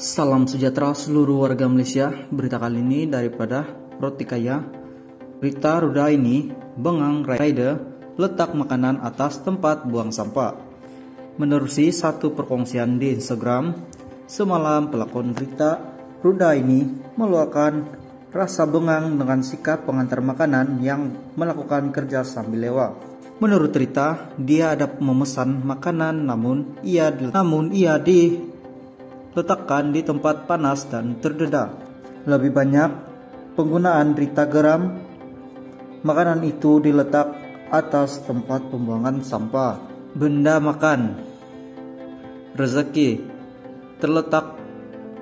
Salam sejahtera seluruh warga Malaysia. Berita kali ini daripada Roti Kaya. Berita Ruda ini, Bengang Rider letak makanan atas tempat buang sampah. Menerusi satu perkongsian di Instagram, semalam pelakon Rita Ruda ini meluapkan rasa bengang dengan sikap pengantar makanan yang melakukan kerja sambil lewat. Menurut Rita, dia ada memesan makanan namun ia namun ia diletakkan di tempat panas dan terdedah. Lebih banyak penggunaan Rita geram makanan itu diletak atas tempat pembuangan sampah. Benda makan rezeki terletak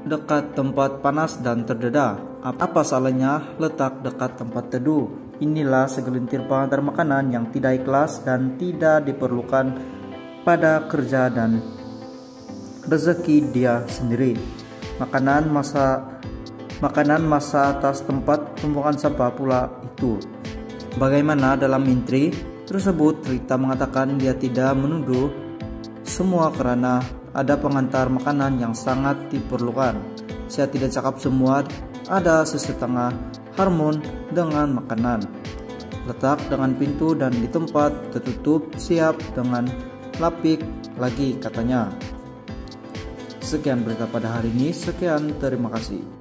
dekat tempat panas dan terdedah. Apa salahnya letak dekat tempat teduh? Inilah segelintir pengantar makanan yang tidak ikhlas dan tidak diperlukan pada kerja dan rezeki dia sendiri. Makanan masa makanan masa atas tempat pembuangan sampah pula itu. Bagaimana dalam intri tersebut Rita mengatakan dia tidak menuduh semua karena ada pengantar makanan yang sangat diperlukan. Saya tidak cakap semua, ada sesetengah harmon dengan makanan. Letak dengan pintu dan di tempat tertutup siap dengan lapik lagi katanya. Sekian berita pada hari ini. Sekian, terima kasih.